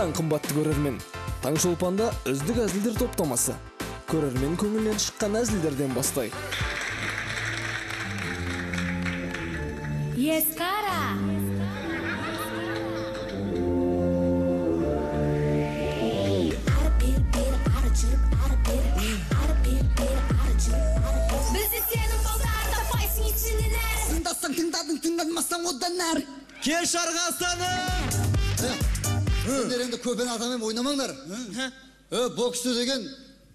таң қымбатты көрермен. Таңшолпанда үздік әзілдер топтамасы. Көрермен көңілінен шыққан әзілдерден бастайық. Ескара. Бізді сенің балдар таппайсың içinin әрі. тыңдасаң тыңдадың тыңдамасаң одан әрі Кел шарға астаны сендер енді көпен атамен ойнамаңдар е боксшы деген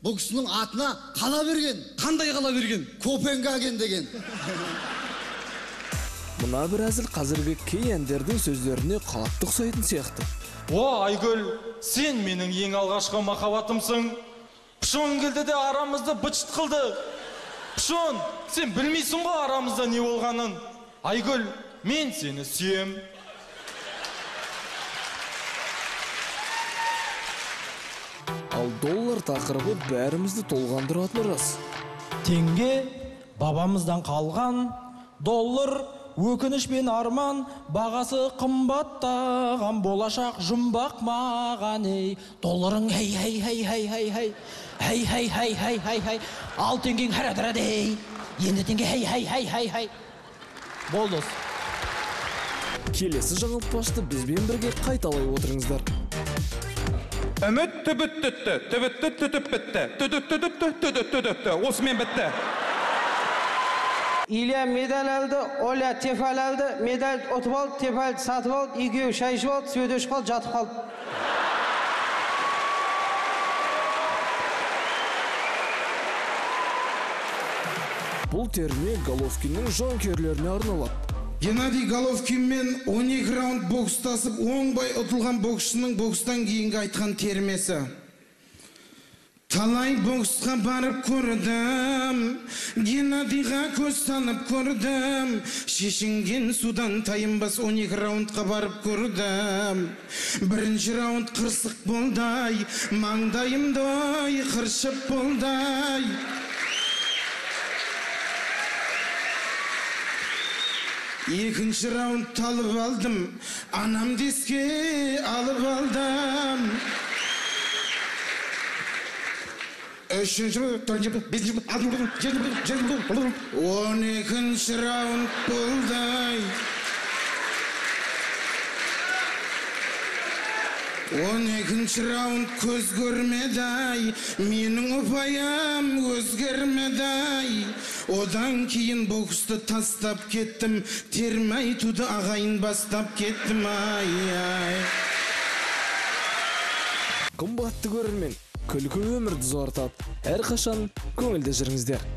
бұл кісінің атына қала берген қандай қала берген копенгаген деген мына бір әзіл қазіргі кей әндердің сөздеріне қатты ұқсайтын сияқты о айгүл сен менің ең алғашқы махаббатымсың пшон келді де арамызды бычыт қылды пшон сен білмейсің ғой арамызда не болғанын айгүл мен сені сүйем ал доллар тақырыбы бәрімізді толғандыратыны рас теңге бабамыздан қалған доллар өкініш пен арман бағасы қымбаттаған болашақ жұмбақ маған ей долларың хей хей хей хей хей хей хей хей хей хей хей хей ал теңгең харадырадей енді теңге хей хей хей хей хей болды осы келесі жаңылтпашты бізбен бірге қайталай отырыңыздар үміт түбіт түтті түбітті түтіп бітті түтіп түтіпті түтіп түтіпті осымен бітті илья медаль алды оля тефаль алды медаль ұтып алды тефальді сатып алды екеуі шай ішіп алды свет өшіп қалды жатып қалды бұл терме головкиннің жанкүйерлеріне арналады геннадий головкинмен 12 бокстасып оңбай ұтылған боксшының бокстан кейінгі айтқан термесі. Талай боксқа барып көрдім геннадийға көз санып көрдім. Шешінген судан тайынбас 12 раундқа барып көрдім. Бірінші раунд қырсық болдай маңдайымдай қыршып болдай. Екінші раунд талып алдым анам деске алып алдым он екінші раунд болды он екінші раунд көз көрмеді ай менің ұпайым өзгермеді ай одан кейін боксты тастап кеттім. Терме айтуды ағайын бастап кеттім ай ай. Қымбатты көрермен күлкі өмірді ұзартады әрқашан көңілді жүріңіздер.